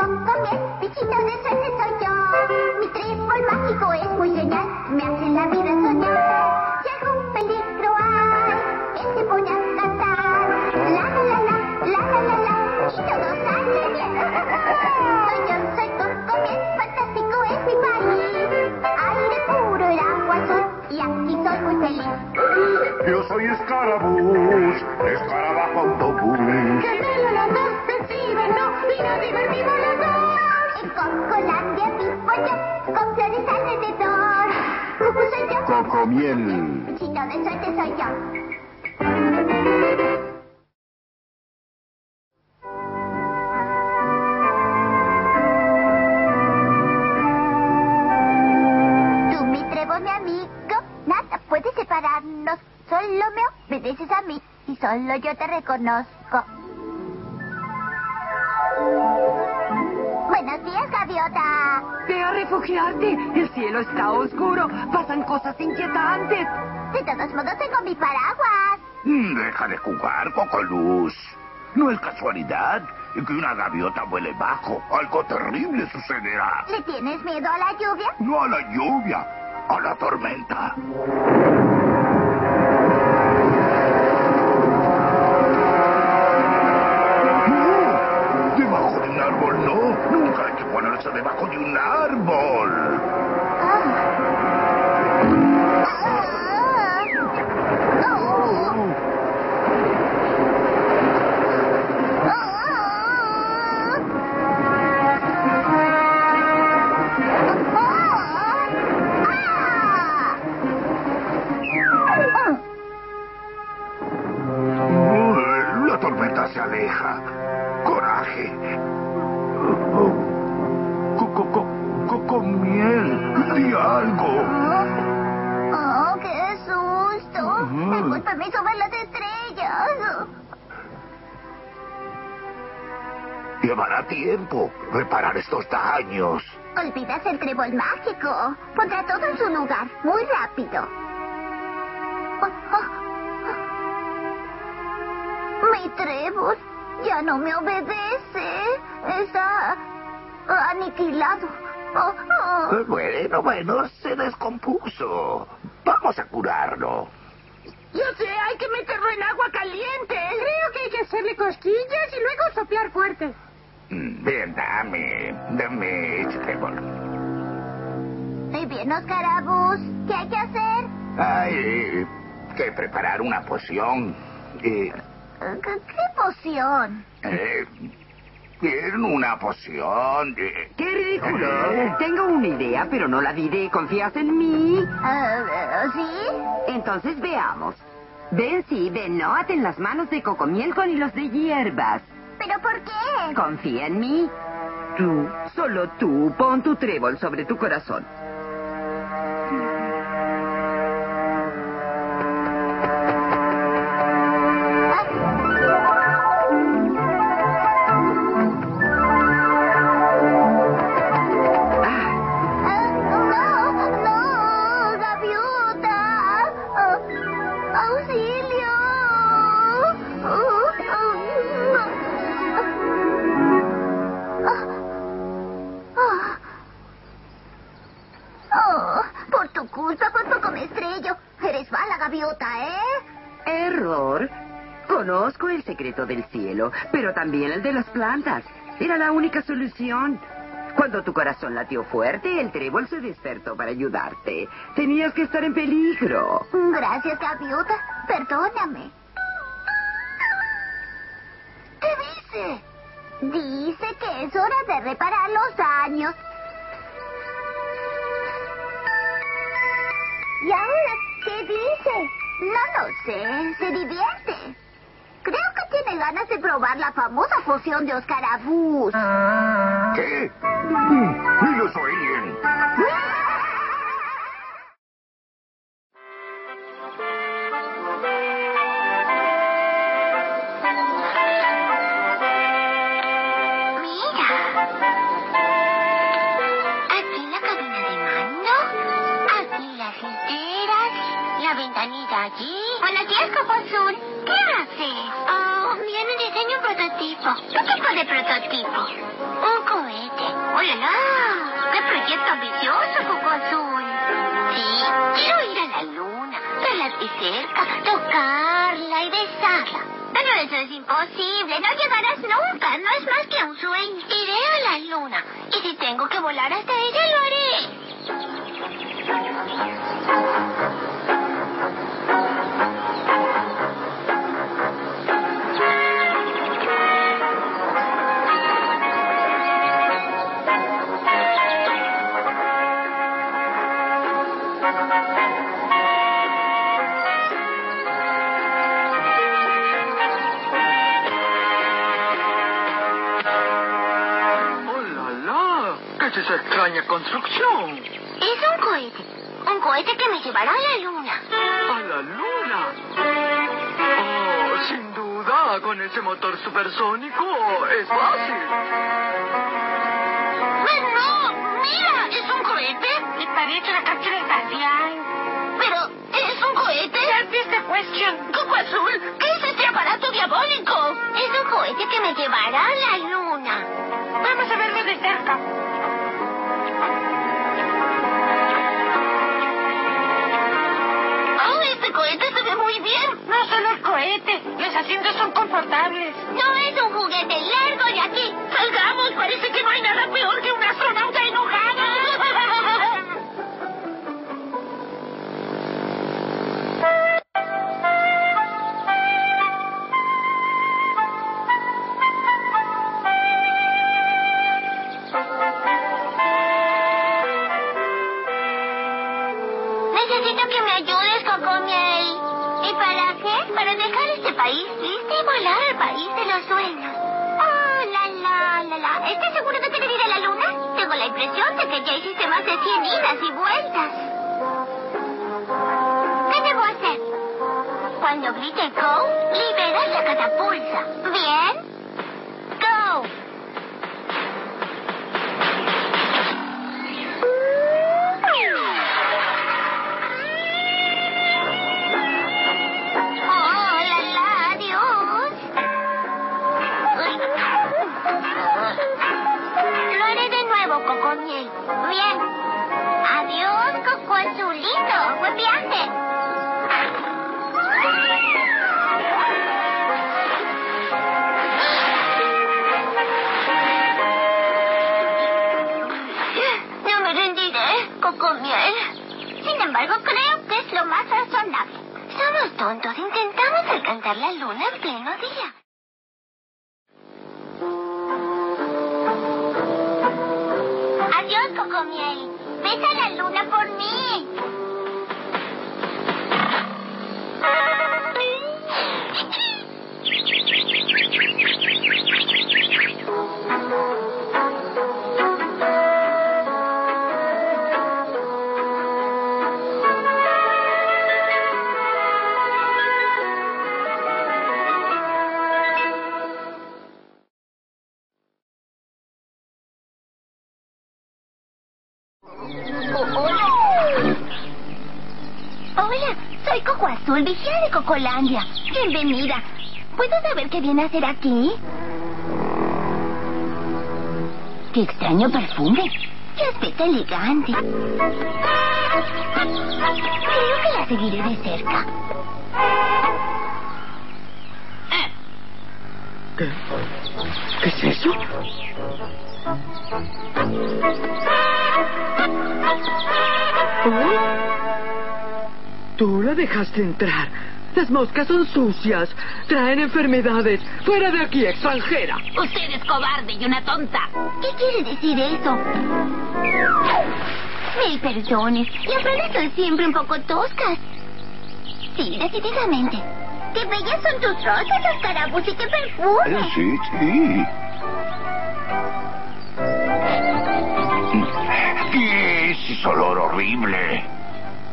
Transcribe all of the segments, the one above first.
cocomiel, bichito de suerte soy yo. Mi trébol mágico es muy genial, me hace la vida soñar. Si algún peligro hay, él se pone a cantar. La la la la, la la la la, y todo sale bien. Soy yo, soy cocomiel, fantástico es mi país. Aire puro, el agua azul, y aquí soy muy feliz. Yo soy Escarabús, escarabajo autobús. Gemelo los dos, flores alrededor. Cucu soy yo. Cocomiel. Bichito de suerte soy yo. Tú, mi trébol, mi amigo, nada puede separarnos. Solo me obedeces a mí y solo yo te reconozco. Ve a refugiarte. El cielo está oscuro. Pasan cosas inquietantes. De todos modos, tengo mi paraguas. Mm, Deja de jugar, Cocoluz. No es casualidad que una gaviota vuele bajo. Algo terrible sucederá. ¿Le tienes miedo a la lluvia? No a la lluvia, a la tormenta. Debajo de un árbol. La tormenta se aleja. Coraje. Algo. ¡Oh, qué susto! La culpa me hizo ver las estrellas. Llevará tiempo reparar estos daños. Olvidas el trébol mágico. Pondrá todo en su lugar, muy rápido. Oh, oh, oh. Mi trébol ya no me obedece. Está aniquilado. Eh, Bueno, bueno, se descompuso. Vamos a curarlo. Yo sé, hay que meterlo en agua caliente. Creo que hay que hacerle cosquillas y luego soplar fuerte. Mm, Bien, dame, dame ese trébol. Muy bien, Oscarabus. ¿Qué hay que hacer? Hay que preparar una poción. Eh, ¿Qué, qué poción? eh, bien, una poción. eh, ¡Qué ridículo! Eh. Tengo una idea, pero no la diré. ¿Confías en mí? Ah, ¿Sí? Entonces veamos. Ven sí, ven no. Aten las manos de cocomiel con hilos de hierbas. ¿Pero por qué? Confía en mí. Tú, solo tú, pon tu trébol sobre tu corazón. También el de las plantas. Era la única solución. Cuando tu corazón latió fuerte, el trébol se despertó para ayudarte. Tenías que estar en peligro. Gracias, gaviota. Perdóname. ¿Qué dice? Dice que es hora de reparar los daños. ¿Y ahora qué dice? No lo sé. Se divierte. Creo que tiene ganas de probar la famosa poción de Oscarabús. ¿Qué? Proyecto ambicioso, Coco Azul! Sí, quiero ir a la luna, verla de cerca, tocarla y besarla. Pero eso es imposible, no llegarás nunca, no es más que un sueño. Iré a la luna, y si tengo que volar hasta ella, lo haré. Es esa extraña construcción? Es un cohete, un cohete que me llevará a la luna. ¡A la luna! Oh, sin duda, con ese motor supersónico es fácil. ¡No! ¡Mira! ¿Es un cohete? Me parece una cápsula espacial. Pero, ¿es un cohete? That's the question. Coco Azul, ¿qué es este aparato diabólico? Es un cohete que me llevará a la luna. Vamos a verlo de cerca. Cohete, los asientos son confortables. No es un juguete largo de aquí. Salgamos, parece que no hay nada peor que la impresión de que ya hiciste más de 100 idas y vueltas. ¿Qué debo hacer? Cuando grite go, liberas la catapulta. ¿Bien? No me rendiré, Cocomiel. Sin embargo, creo que es lo más razonable. Somos tontos. Intentamos alcanzar la luna en pleno día. Adiós, Cocomiel. Besa la luna por mí. Hola, soy Coco Azul, vigía de Cocolandia. Bienvenida. ¿Puedo saber qué viene a hacer aquí? Qué extraño perfume. Qué aspecto elegante. Creo que la seguiré de cerca. ¿Qué? ¿Qué es eso? ¿Oh? Tú la dejaste entrar. Las moscas son sucias. Traen enfermedades. Fuera de aquí, extranjera. Usted es cobarde y una tonta. ¿Qué quiere decir eso? Mil perdones. Las flores son siempre un poco toscas. Sí, decididamente. ¡Qué bellas son tus rosas, Oscarabus, y qué Eh, perfume! sí, sí. ¿Qué es ese olor horrible?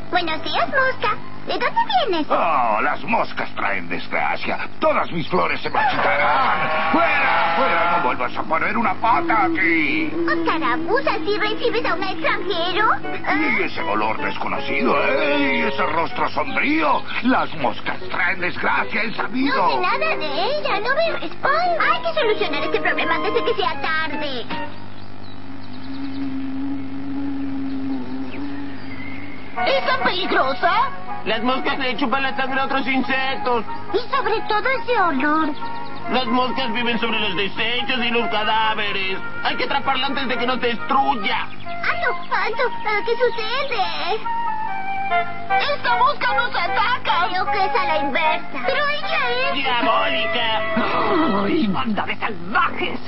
Buenos días, mosca. ¿De dónde vienes? Oh, las moscas traen desgracia. Todas mis flores se marchitarán. ¡Fuera! ¡Fuera! No vuelvas a poner una pata aquí. Oscarabus, ¿así recibes a un extranjero? Y ese olor desconocido, ¿eh? Y ese rostro sombrío. Las moscas traen desgracia, he No sabido. sé nada de ella, no me responde. Hay que solucionar este problema antes de que sea tarde. ¿Qué? ¿Qué quieres decir eso? Mm. ¿Es tan peligrosa? Las moscas le chupan la sangre a otros insectos. Y sobre todo ese olor. Las moscas viven sobre los desechos y los cadáveres. Hay que atraparla antes de que nos destruya. ¡Alto, alto! ¿Qué sucede? ¡Esta mosca nos ataca! Creo que es a la inversa. Pero ella es... ¡Diabólica! ¡Ay, banda de salvajes!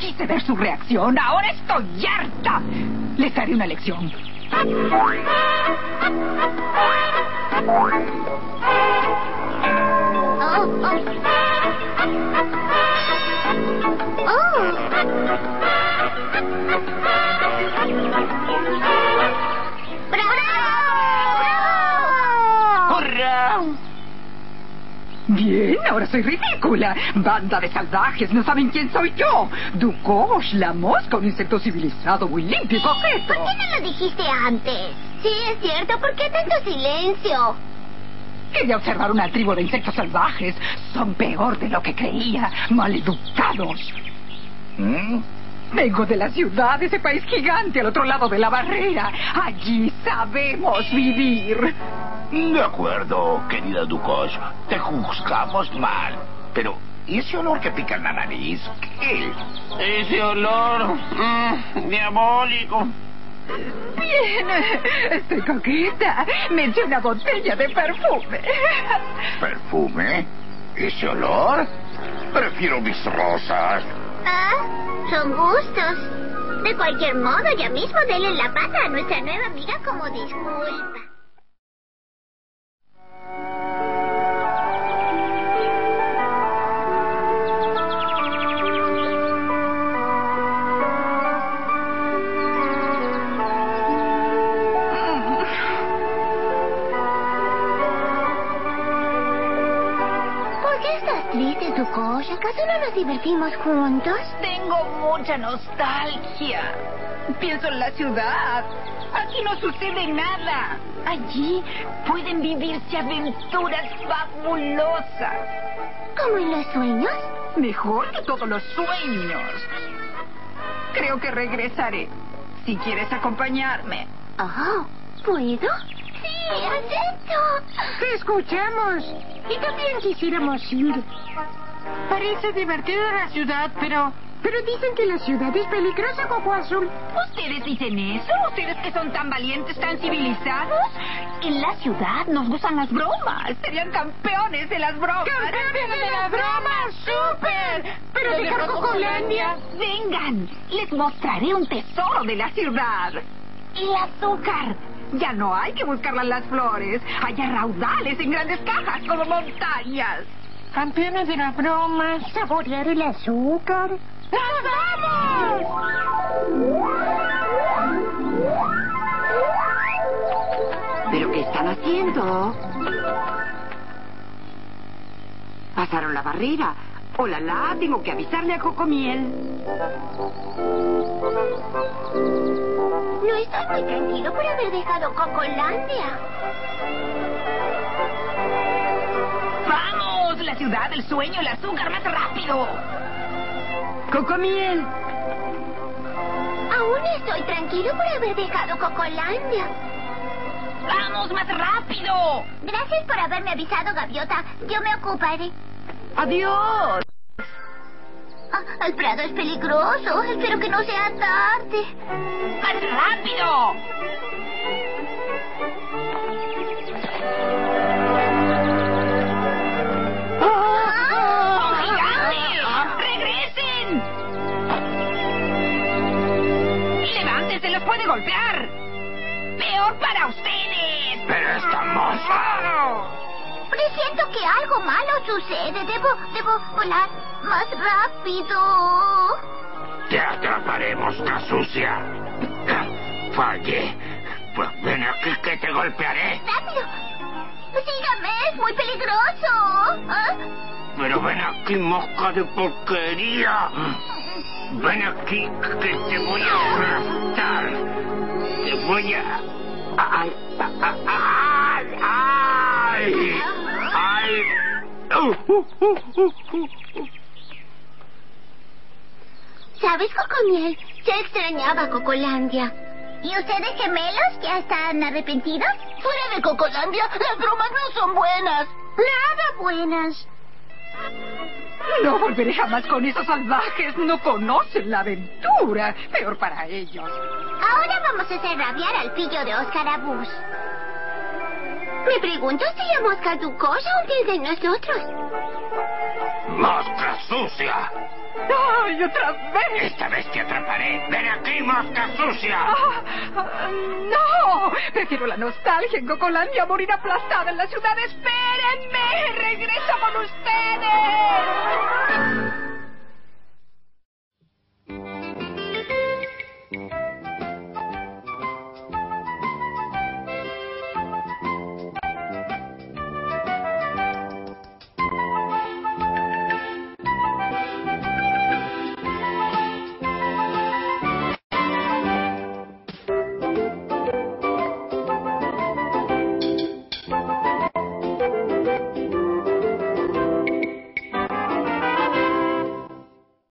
Quise ver su reacción. Ahora estoy harta. Les haré una lección. Hey! Soy ridícula. Banda de salvajes, no saben quién soy yo. Dukosh, la mosca, un insecto civilizado, muy limpio y coqueto. ¿Por qué no lo dijiste antes? Sí, es cierto. ¿Por qué tanto silencio? Quería observar una tribu de insectos salvajes. Son peor de lo que creía. Maleducados. ¿Mm? Vengo de la ciudad, ese país gigante al otro lado de la barrera. Allí sabemos vivir. De acuerdo, querida Dukosh. Te juzgamos mal. Pero, ¿y ese olor que pica en la nariz? ¿Qué? Ese olor. mm, diabólico. Bien, estoy coqueta. Me eché una botella de perfume. ¿Perfume? ¿Ese olor? Prefiero mis rosas. Ah, son gustos. De cualquier modo, ya mismo denle la pata a nuestra nueva amiga como disculpa. ¿Por qué estás triste, tu cosa? ¿Acaso no nos divertimos juntos? Tengo mucha nostalgia. Pienso en la ciudad. Aquí no sucede nada. Allí pueden vivirse aventuras fabulosas. ¿Como en los sueños? Mejor que todos los sueños. Creo que regresaré. Si quieres acompañarme. Oh, ¿puedo? Sí, acepto. Te escuchamos. Y también quisiéramos ir. Parece divertida la ciudad, pero... Pero dicen que la ciudad es peligrosa, Coco Azul. ¿Ustedes dicen eso? ¿Ustedes que son tan valientes, tan civilizados? En la ciudad nos gustan las bromas. Serían campeones de las bromas. ¡Campeones de la broma! ¡Súper! Pero dejar Cocolandia... Vengan, les mostraré un tesoro de la ciudad. El azúcar. Ya no hay que buscarla en las flores. Hay raudales en grandes cajas como montañas. Campeones de la broma. Saborear el azúcar. ¡Nos ¿Pero qué están haciendo? Pasaron la barrera. Oh, la, la, tengo que avisarle a Cocomiel. No estoy muy tranquilo por haber dejado Cocolandia. ¡Vamos! La ciudad, el sueño, el azúcar, más rápido. Cocomiel. Aún estoy tranquilo por haber dejado Cocolandia. ¡Vamos, más rápido! Gracias por haberme avisado, Gaviota. Yo me ocuparé. ¡Adiós! Ah, el prado es peligroso. Espero que no sea tarde. ¡Más rápido! ¡Oh, gigante! ¡Regresen! ¡Levántense! ¡Los puede golpear! ¡Peor para ustedes! Pero estamos... Presiento que algo malo sucede. Debo, debo volar más rápido. Te atraparemos, la sucia. Falle. Pues ven aquí que te golpearé. ¡Rápido! Sígame, es muy peligroso. ¿Ah? Pero ven aquí, mosca de porquería. Ven aquí que te voy a aplastar. Te voy a... ¡Ay! ¡Ay! ¡Ay! ¡Ay! ¿Sabes, Cocomiel? Se extrañaba Cocolandia. ¿Y ustedes gemelos ya están arrepentidos? Fuera de Cocolandia, las bromas no son buenas. Nada buenas. No volveré jamás con esos salvajes. No conocen la aventura. Peor para ellos. Ahora vamos a hacer rabiar al pillo de Oscar Abus. Me pregunto si la mosca ducosa o piensa en nosotros. ¡Mosca sucia! ¡Ay, otra vez! Esta vez te atraparé. ¡Ven aquí, mosca sucia! Ah, ah, ¡No! Prefiero la nostalgia en Cocolandia a morir aplastada en la ciudad. ¡Espérenme! ¡Regreso con ustedes!